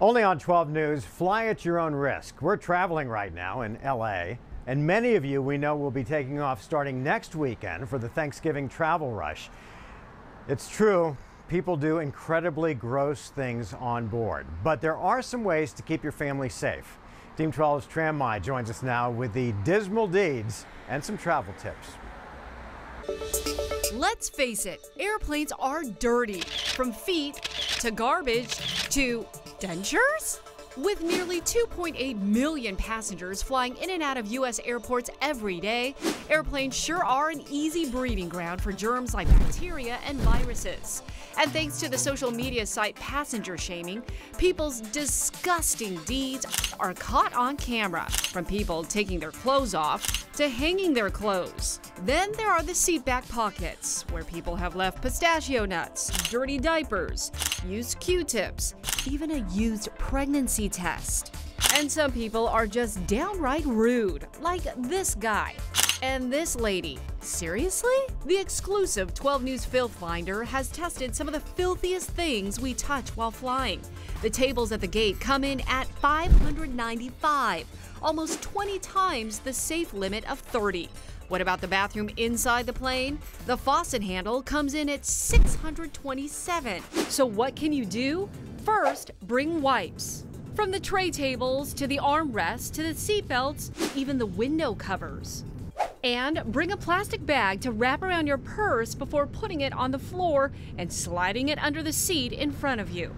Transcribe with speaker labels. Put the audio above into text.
Speaker 1: Only on 12 News, fly at your own risk. We're traveling right now in LA, and many of you we know will be taking off starting next weekend for the Thanksgiving travel rush. It's true, people do incredibly gross things on board, but there are some ways to keep your family safe. Team 12's Tram Mai joins us now with the dismal deeds and some travel tips.
Speaker 2: Let's face it, airplanes are dirty. From feet to garbage to dentures? With nearly 2.8 million passengers flying in and out of U.S. airports every day, airplanes sure are an easy breeding ground for germs like bacteria and viruses. And thanks to the social media site Passenger Shaming, people's disgusting deeds are caught on camera, from people taking their clothes off to hanging their clothes. Then there are the seatback pockets, where people have left pistachio nuts, dirty diapers, used Q-tips, even a used pregnancy test. And some people are just downright rude, like this guy. And this lady. Seriously? The exclusive 12 News Filth Finder has tested some of the filthiest things we touch while flying. The tables at the gate come in at 595, almost 20 times the safe limit of 30. What about the bathroom inside the plane? The faucet handle comes in at 627. So what can you do? First, bring wipes. From the tray tables to the armrests to the seat belts, even the window covers. And bring a plastic bag to wrap around your purse before putting it on the floor and sliding it under the seat in front of you.